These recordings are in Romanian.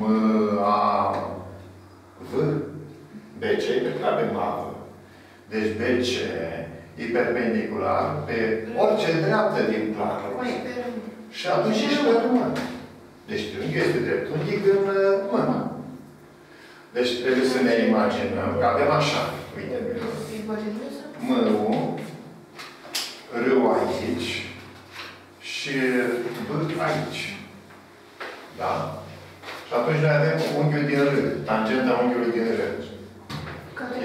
M, A, V, BC, pentru că avem AV. Deci BC e perpendicular pe orice dreaptă din plan. Și atunci ești pe rămân. Deci triunghiul este dreptunghic în uh, mână. Deci trebuie să ne imaginăm că avem așa. Uite, mâul, râu aici și B aici. Da? Și atunci noi avem unghiul din R, tangenta unghiului din R.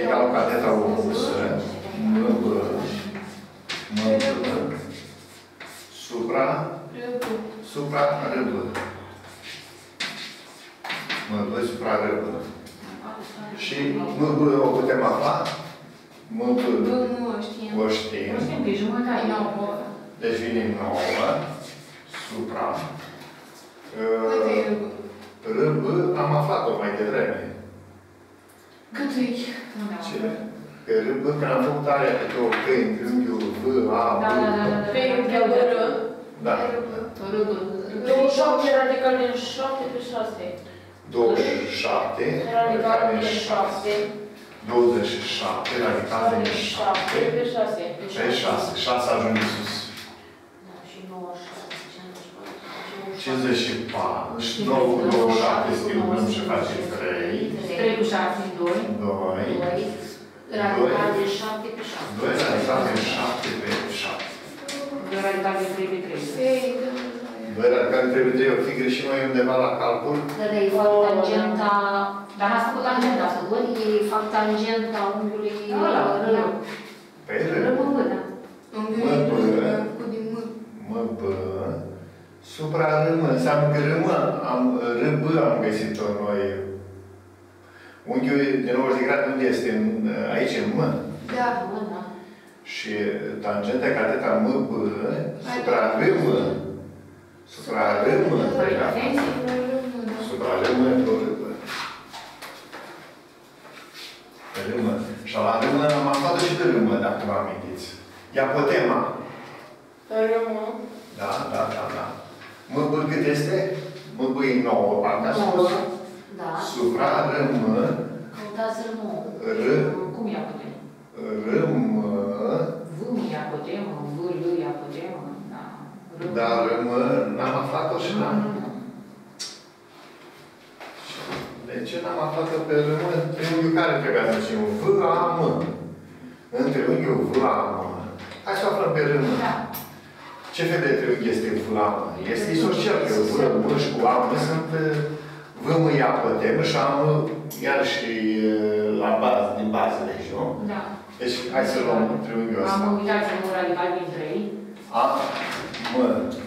Egal cateta opusă, MB, MB, supra, supra RB. MB supra RB. Și MB o putem afla? MB o știm. Nu știm că e jumătate. Deci vine 9 supra. Cât Uh, RB am aflat-o mai devreme. e? Ce? Că RB, când am făcut area pe două căi, în triunghiul V, A, B, Da, da, da, da. Pe unghiul de ră. da. Râgul. 27 radical din 7 pe 6. 27 Radical radical din din 7. 27 radical din 7 pe 6. pe 6. 6 ajunge sus. Da, și 97, 54. 54. Și 9 cu 27 schimbăm și facem 3. 3 cu 6, 2. 2. 2. Radical de 7 pe 7. 2 radical din 7 pe 7. 2 radical de 3 pe 3. Ei, 2 radical din 3 pe 3 o fi greșit noi undeva la calcul. Dar de fac tangenta... Dar n-ați făcut tangenta, să văd, ei fac tangenta unghiului Ăla, râu. Pe Rămân, da. unghiul de ră, cu din mână. mă, bă, supra râmă, înseamnă că râmă, am, râbă am găsit-o noi. Unghiul de 90 de grade unde este? În, aici, în mână. Da. Rămân, da. Și tangenta cateta mă, bă, supra râmă. Supra râmă. da? Supra râmă, o râmă. Râmă. Și la râmă am aflat și de râmă, dacă vă amintiți. Iapotema. Rămân. Da, da, da, da. Mă bă cât este? Mă bă e nouă, partea sus. Da. Supra rămă, Căutați rămân. R. Cum ia putem? rămă, V ia putem, V, L ia putem, da. R. dar rămă, n-am aflat-o și n-am. De ce n-am aflat-o pe rămă? Triunghiul care trebuia să zicem? V, A, M. În triunghiul V, A, M. Hai să o aflăm pe râmă. Da. Ce fel de triunghi este V, A, M? Este isoscel, că V, M și cu A, M sunt uh, V, M, ia putem și A, M, iar și uh, la bază, din bază de aici, nu? Da. Deci, hai să luăm triunghiul ăsta. Am uitat să nu radical din 3. A, M,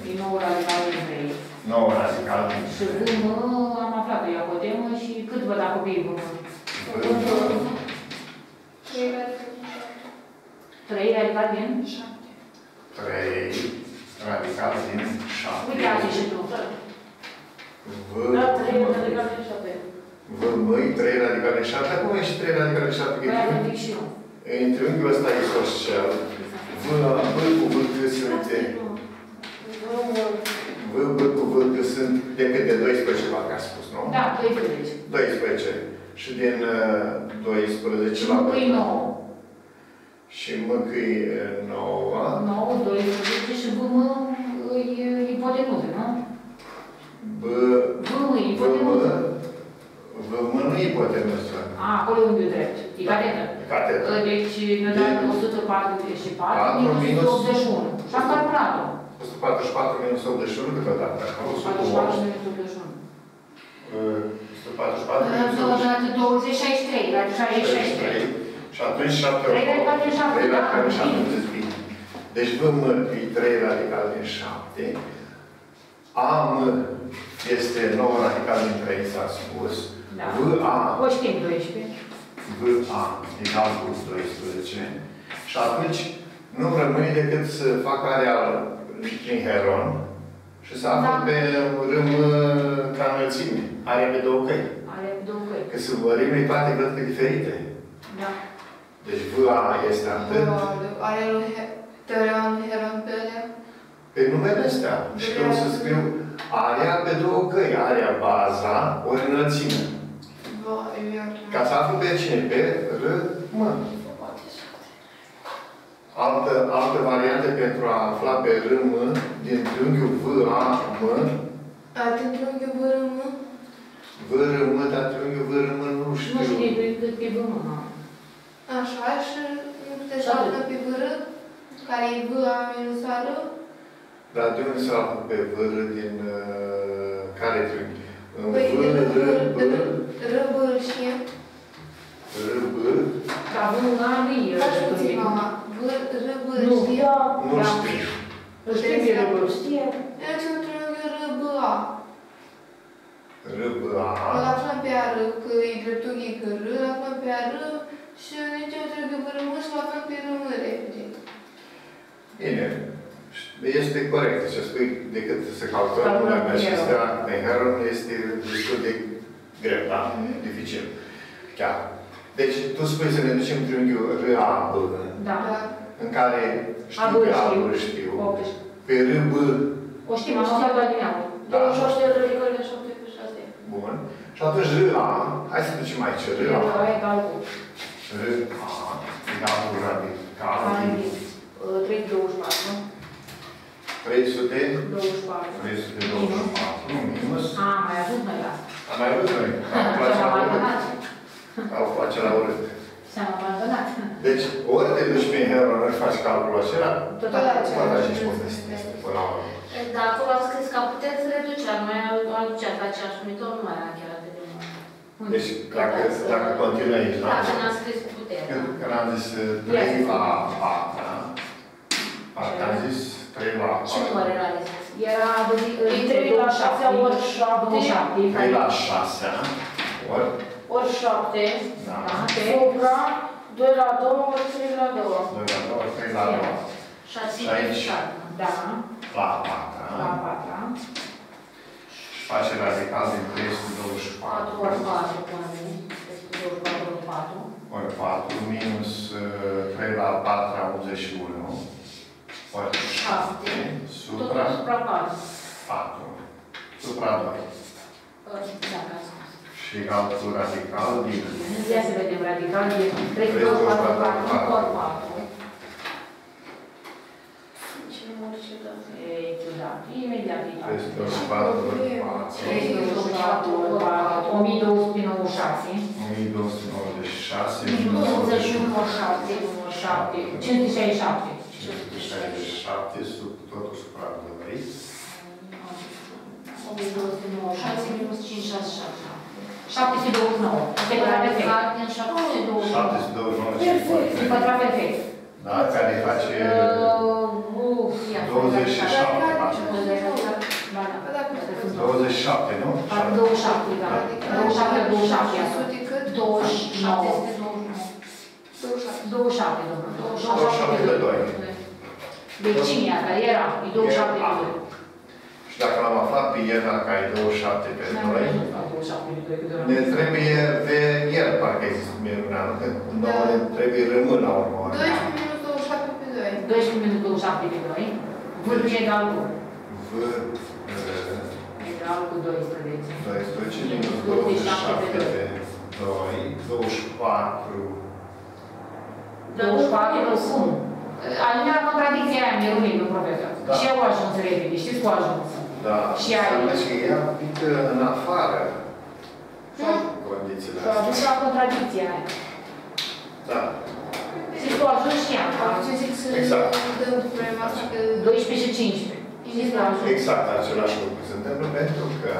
Din nou radical din 3. 9 radical din Și V, M, am aflat că ia putem și cât vă da copiii V, M? 3 radical din? 3 radical din 7. Uite, azi și tu. V, Da, 3 radical din 7. V, M, 3 radical din 7. Acum e și 3 radical din 7. Că e Păi am triunghi- pic și eu. în triunghiul ăsta e isoscel. V, V cu V, că sunt uite, V, V cu V, că sunt decât de 12, parcă a spus, nu? Da, 12. 12. Și din uh, 12 Și la nu e 9. Și mă că e 9. 9, 12 și V, M, e ipotenuză, nu? B, V, M, e V, M, ipotenuză. V, M nu e ipotenuză. A, acolo e unghiul drept. E catetă. Catetă. Deci ne dă 144 Patru minus minus- 81. Și am calculat-o. 144 minus 81 câteodată. Acolo 44 108. minus 81. Uh, 144 minus 81. 20, 63, la 63. Și atunci 7 Trei radical din șapte, 3 da, radical din 7. bine. înțeles bine. Deci V, M e 3 radical din 7. A, M este 9 radical din 3, s-a spus. Da. V, A, O știm 12. V, A egal cu 12. Și atunci nu rămâne decât să fac area prin Heron și să aflu Da. pe râm ca înălțime. Area pe două căi. Are două căi. Că sărbărimile toate văd că diferite. Da. Deci VA este atât Are lui Teoreman Heron pe alea? pe numele astea. Și că o să scriu area pe două căi. Area baza, ori înălțime. Vai, iar. Ca să aflu pe cine? Pe R, M. Altă, altă variantă pentru a afla pe R, M, din triunghiul V, A, M, Atent unghiul vărâmă. V, R, M, dar triunghiul V, R, M nu Nu știu. știu de cât e bună. Așa, și nu puteți Și să atât. află pe vără, care e V, A, minus A, R. Dar de unde să aflu pe V, R, din uh, care triunghi? În Păi, V, de R, B, R, B, îl știm. R, B, Dar bună nu e. Faci puțin, mama. V, R, B, îl Nu, știm. da. nu da. știu. Îl știe bine, îl știe. Deci un triunghi R, B, A. R, B, Îl A. aflăm pe A, R, că e dreptunghi că R, îl aflăm pe A, R și nici un triunghi vărâmă și îl aflăm pe R, M, repede. Bine. Este corect ce spui, decât să calculăm Calculăm numele cu acestea, pe Heron este destul de greu, da? Mhm. Dificil. Chiar. Deci, tu spui să ne ducem triunghiul RAB, Da. Da. în care știu Abul pe știu. abul știu, 18. pe RB, O știm, am aflat la dimineață. da, 28 de radicali din 7 pe 6. bun. Și atunci RA, hai să ducem aici, RA, RA egal cu. RA, egal cu radical Care din e? Uh, 324. 300, 24. 324, nu, minus, A, mai ajut noi la asta. am mai văzut noi, calculația Seama la urât, abandonat. calculația la urât. Seama abandonat. Deci, ori te duci pe Heron, ori faci calculul acela, Tot Da, așa. ce- Bă, da, și povestesc până la urmă. Dar acolo a scris că puteți reduce, nu mai aduceați la aceeași numitor, nu mai era chiar atât de mult. Deci, dacă, dacă continui aici, da? Dacă n-a scris putere. Pentru că am zis 3 la 4, parcă am zis 3 la Ce număr 4. era de scris? Era Din 3 la 6 ori 7, 27. 3 la 6, ori, ori 7, da, Da, pe supra 2 la 2 ori 3 la 2. 2 la 2, 3 la 2, Și a Și aici? Da, la la 4. Face radical din 324. 4 ori 4, pune 24 ori 4. Ori 4, minus uh, 3 la 4, 81. Ori 7. Supra, supra 4. 4. Supra 2. Da, și altul radical din... Ia să vedem, radical din 3, 2, 4, 4, 4, 4. 384 384 1296 1296 91 7 567 567 sub totul sub pragul vrei? 1296 minus 567 729. Este pătrat perfect. 729. E pătrat perfect. Da, care face... Uh, uf, 27. 27. Radical face. Ba da. Ba da, cum să spun? 27, nu? 27, da. 27, 27, asta. 100 cât? 29. 27. 27, domnule. 27 de 2. Deci cine e asta? Era. E 27 de 2. Și dacă l-am aflat pe Iena ca e 27 pe 2, ne trebuie pe el, parcă ai zis minunea, nu? Că nouă ne trebuie rămân la urmă. 12 minus 27 pe 2. 12 minus 27 pe 2. Vârful egal cu. V, Egal cu 12. 12 minus 27 pe 2, 24 24 plus 1. Alinea contradicția aia, mi-e rumin, profesor. Da. Și eu au ajuns repede, știți cu ajuns. Da, Și ai- înseamnă că ea pică în afară Da. condițiile Și au astea. ajuns la contradicția aia. Da. Și cu ajuns și ea. Acum ce zic să Exact. dăm problema asta că... 12 și 15. Știți cu ajuns. Exact același lucru se întâmplă pentru că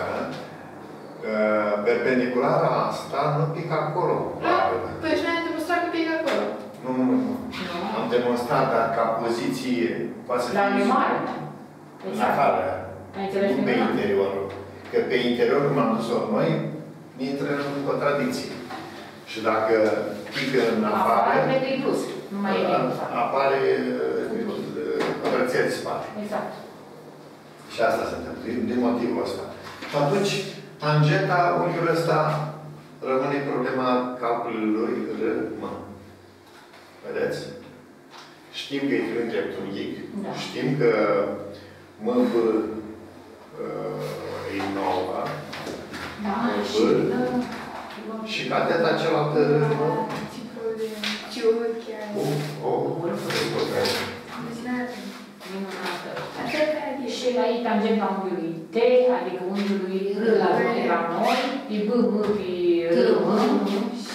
uh, perpendiculara asta nu pică acolo. Da, păi și noi am demonstrat că pică acolo. Nu, nu, nu. Am demonstrat, dar ca poziție poate să La fie animale. în Exact. afară, Ai înțeles nu pe minunat? interiorul. Că pe interior, cum am dus-o noi, intră în contradicție. Și dacă pică în afară, Afară, cred că e plus. Nu mai e minus. apare uh, contradicția dispare. Exact. Și asta se întâmplă, din, din motivul ăsta. Și atunci, tangenta unghiul ăsta rămâne problema calculului R-M. Vedeți? Știm că e triunghi dreptunghic. Da. Știm că MB uh, e nouă. Da, Bă. și... uh, Și cateta cealaltă Ce probleme. Ce ori chiar. o, o, Minunată. Asta e care e Și aici tangenta unghiului T, adică unghiului R la noi, la noi, pe B, M, pe R, M.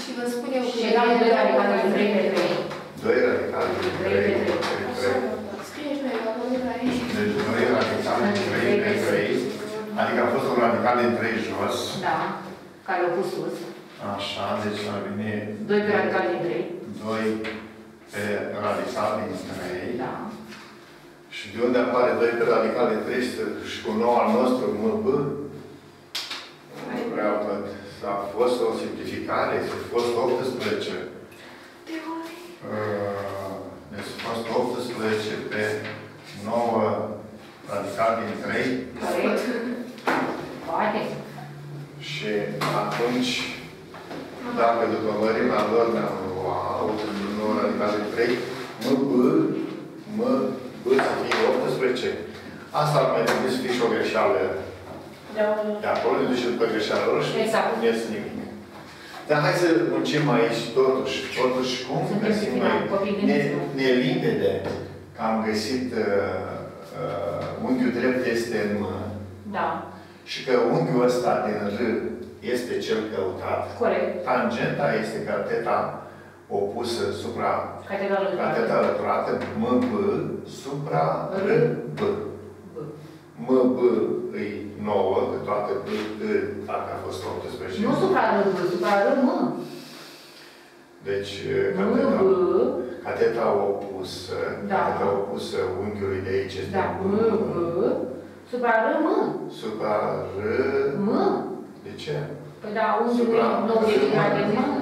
Și vă spun eu Și eram doi radicali de 3 pe 3. Doi radicali de Trei pe 3 trei. pe 3. Scrieți noi la voi la aici. Deci doi radicali de 3 pe 3. Adică a fost un radical din 3 jos. Da, care l-au pus sus. Așa, deci ar veni 2 pe radical din 3. 2 pe radical din 3. Da. Și de unde apare 2 pe radical din 3 și cu nou al nostru MB? Nu vreau văd. A fost o simplificare, a fost 18. Teorie. Uh, Deci a fost 18 pe 9 radical din 3. Corect? Poate. Și atunci, dacă după mărimea lor ne-am luat 9 radical din 3, mă, B, mă, B să fie 18. Asta ar mai trebui să fie și o greșeală de acolo, ne duce după greșeala lor și Exact. nu iese nimic. Dar hai să muncim aici totuși, totuși cum Suntem găsim disciplinați, noi. copii Ne, gândiți-vă. ne e limpede că am găsit uh, uh, unghiul drept este în mână Da. și că unghiul ăsta din R este cel căutat. Corect. Tangenta este cateta opusă supra Catedrală. cateta alăturată, MB supra RB. B. MB îi 9, că toată B, B, dacă a fost 18. Nu supra R, B, supra R, M. Deci, M, cateta, B, cateta opusă, Da. cateta opusă unghiului de aici este da, M, B, supra R, M. supra R. M. De ce? Păi da, unghiul Supra e 90 de grade de Da. mână.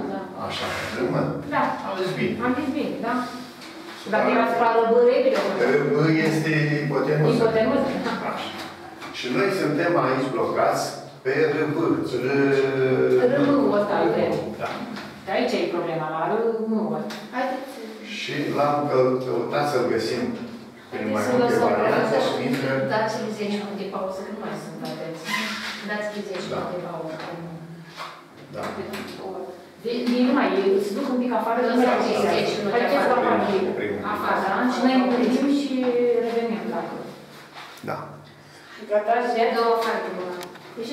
Așa, râmă. Da, Am zis bine. am zis bine, da. Dacă era supra R, B, repede o făceam. B este ipotenuză. Ipotenuză. Așa. Și noi suntem aici blocați pe RB. R-ul ăsta îl vrem. Da. De aici e problema, la R, nu ăsta. Haideți să... Și l-am căut- căutat să-l găsim prin mai Să multe lăsăm variante pe și intră... Dați-mi 10 minute pauză, că nu mai sunt atenți. Dați-mi 10 Da. minute pauză. Da. De, ei nu mai, e, se duc un pic afară, nu Lăsați mai ei zece minute Haideți la afară. familie. Primul. Afară, da? Și noi întâlnim și revenim dacă. Da. Gata, De două afară de mână. Deci